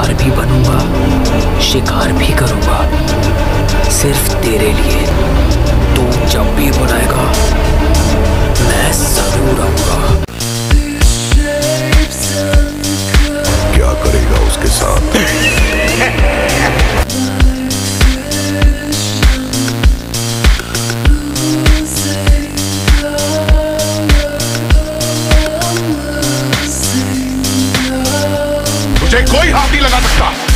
हार भी बनूँगा शिकार भी करूँगा सिर्फ़ तेरे लिए। मुझे कोई हाथी लगा सकता।